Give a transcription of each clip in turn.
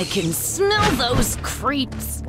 I can smell those creeps.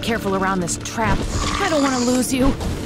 Careful around this trap. I don't want to lose you.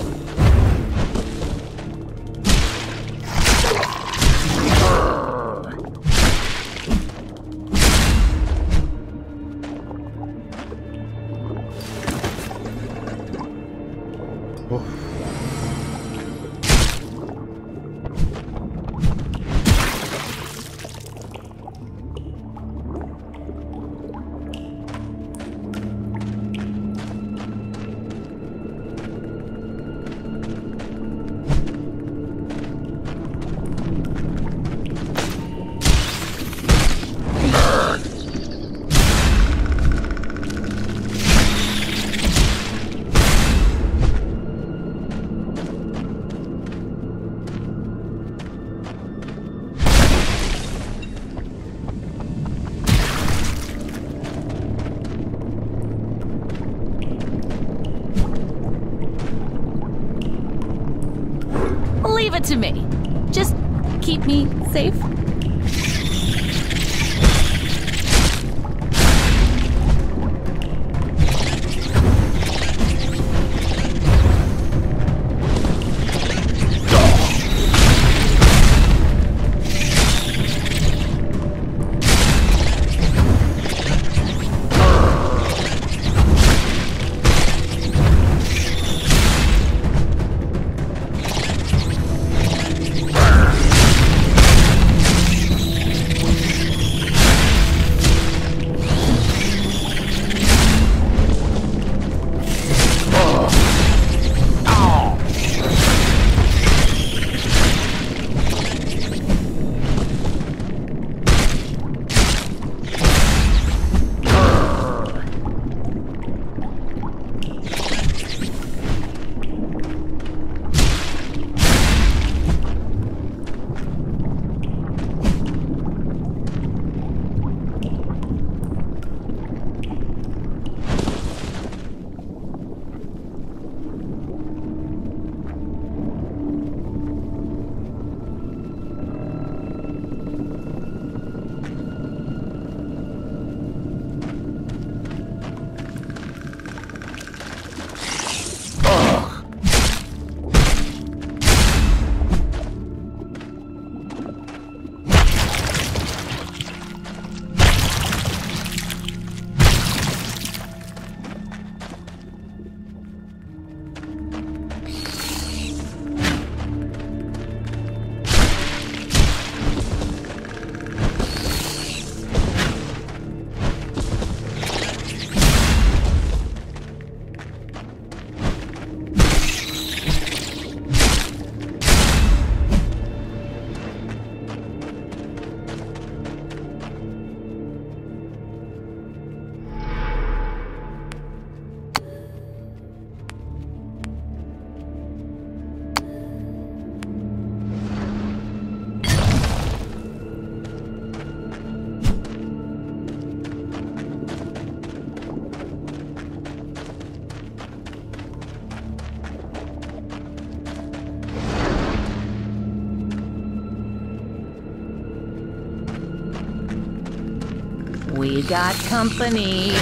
Got company.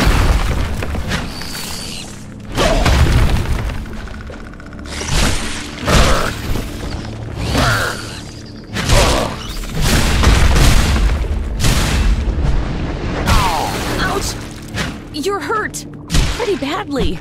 Ouch! You're hurt! Pretty badly.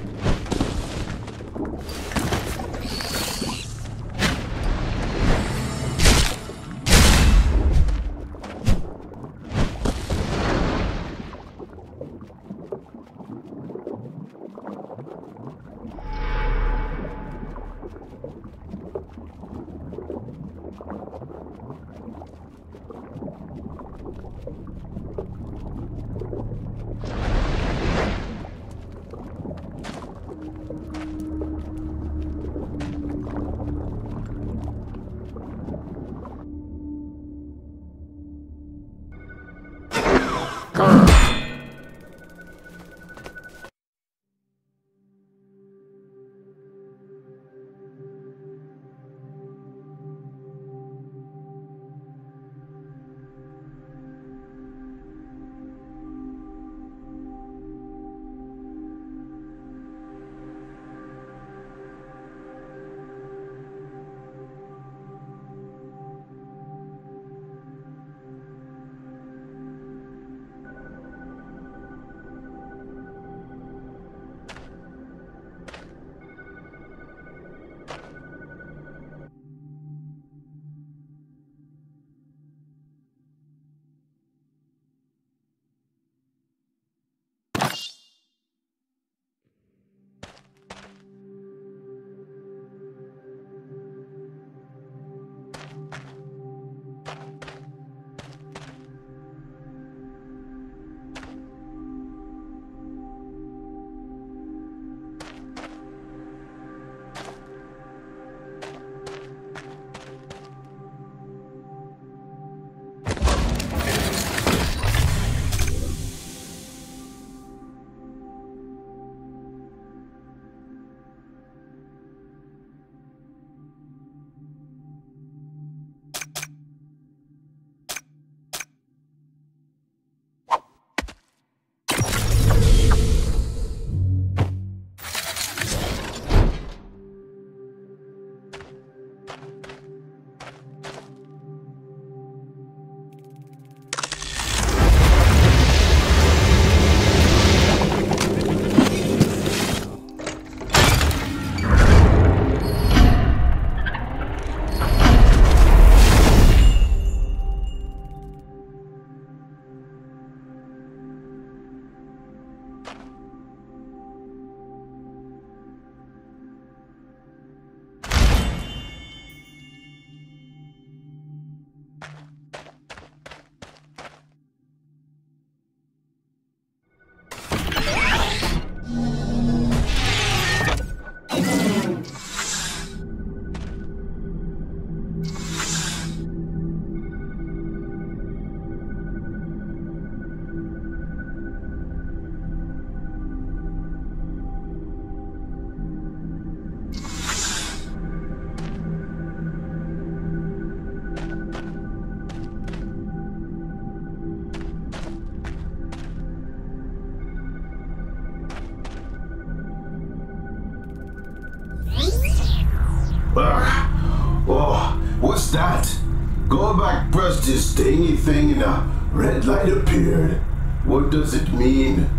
Thingy thing and a red light appeared. What does it mean?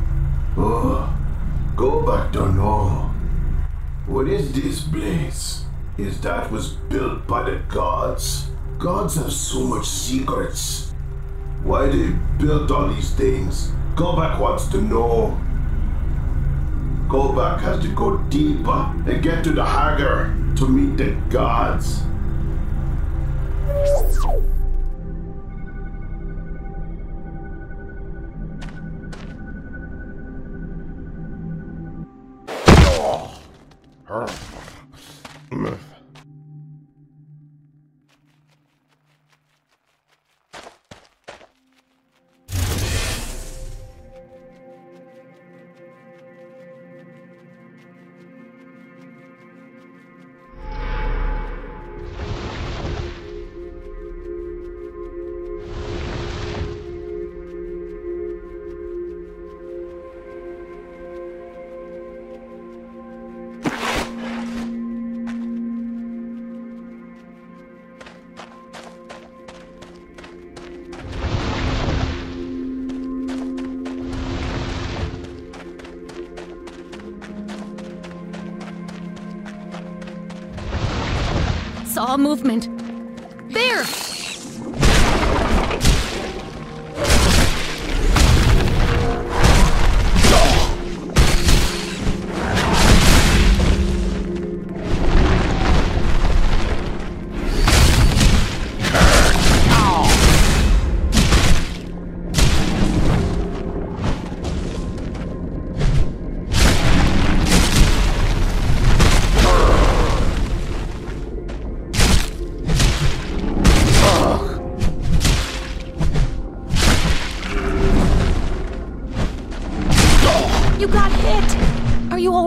Oh, go back, don't know. What is this place? Is that was built by the gods? Gods have so much secrets. Why they built all these things? Go back wants to know. Go back has to go deeper and get to the Hagar to meet the gods. Saw movement. There!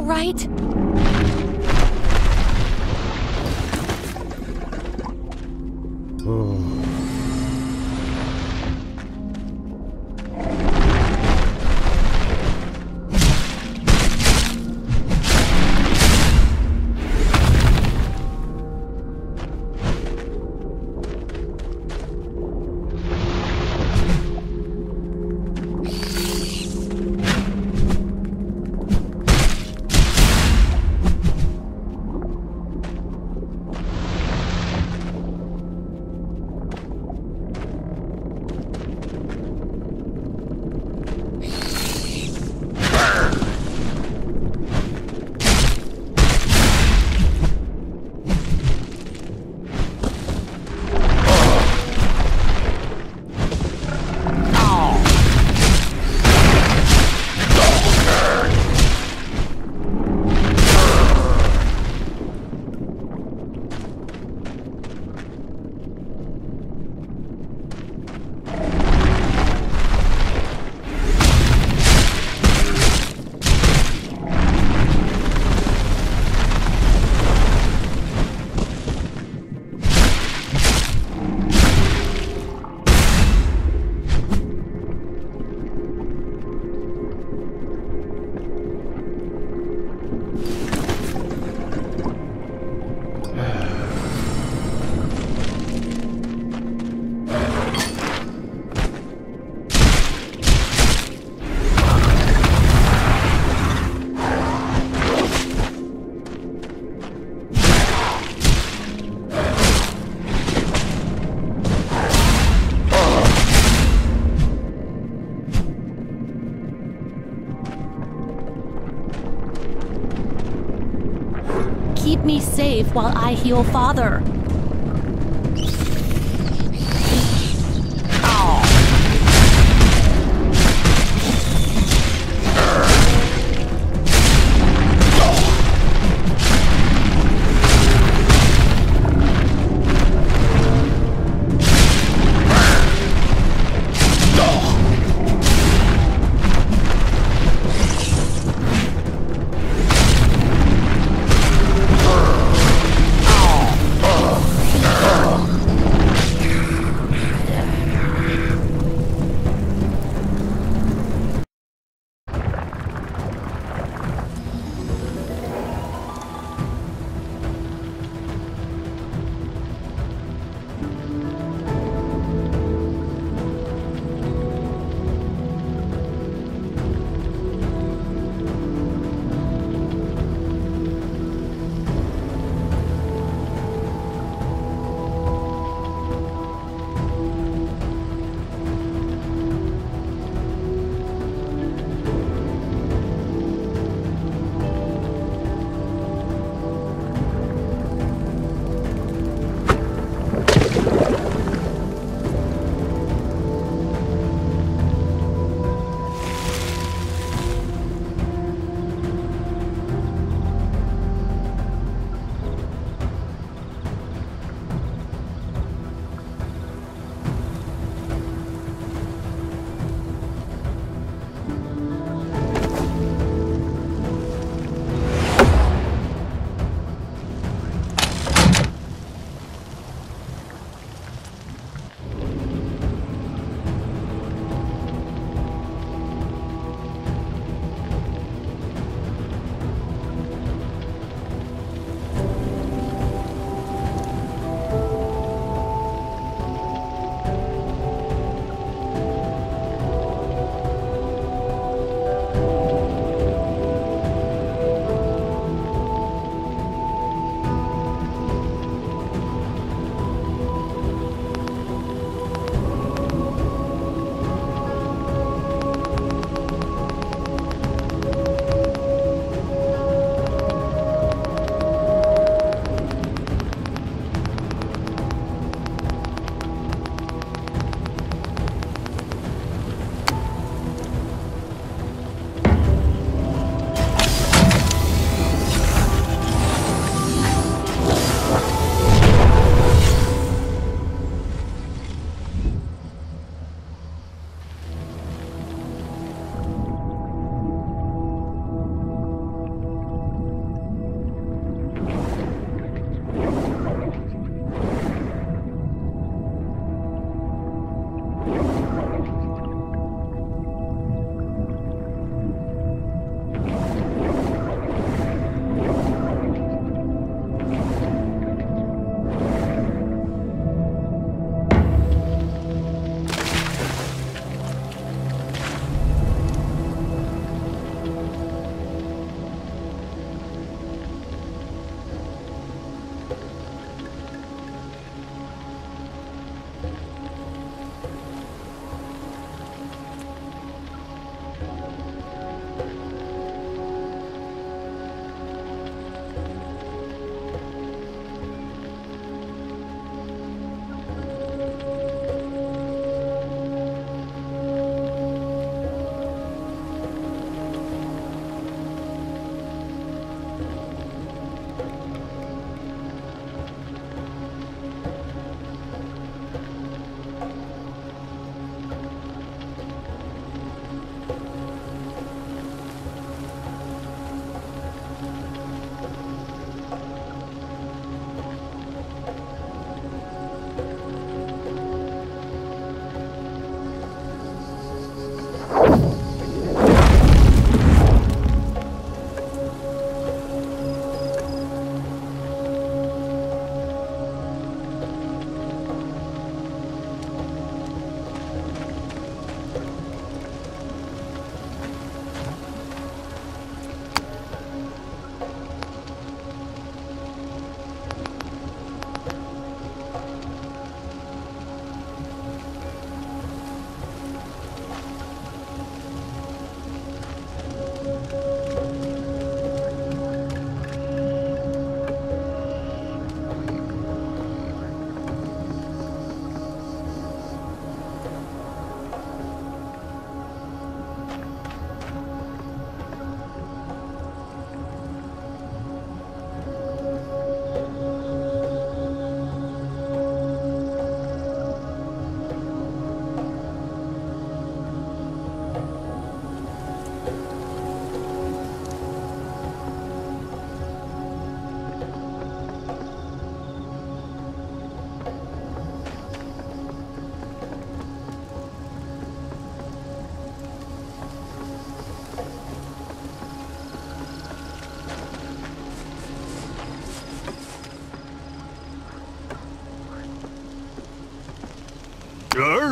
Hit! Are while I heal father.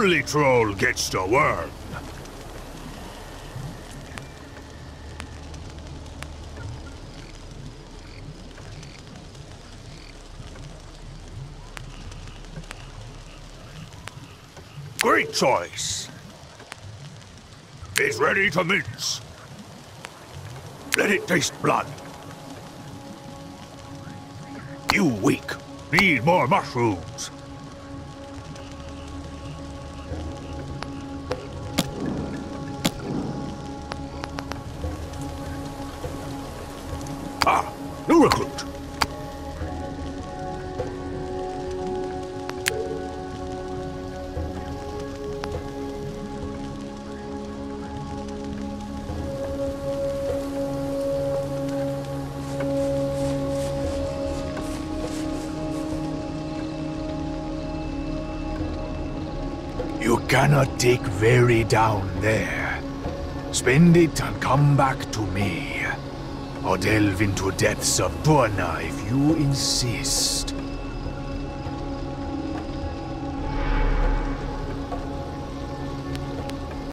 Early troll gets the worm. Great choice. It's ready to mince. Let it taste blood. You weak. Need more mushrooms. Ah, new recruit. You cannot take very down there. Spend it and come back to me. Or delve into depths of Burna if you insist.